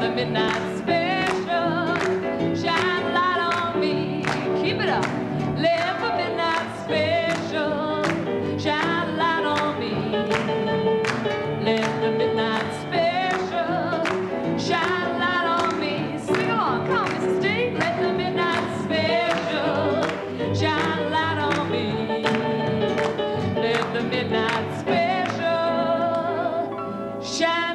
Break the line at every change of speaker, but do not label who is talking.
the midnight special. Shine a light on me. Keep it up. Live for midnight special. Shine a light on me. Live the midnight special. Shine a light on me. Sing along. Come, Mrs. D. Let the midnight special. Shine a light on me. Live the midnight special. Shine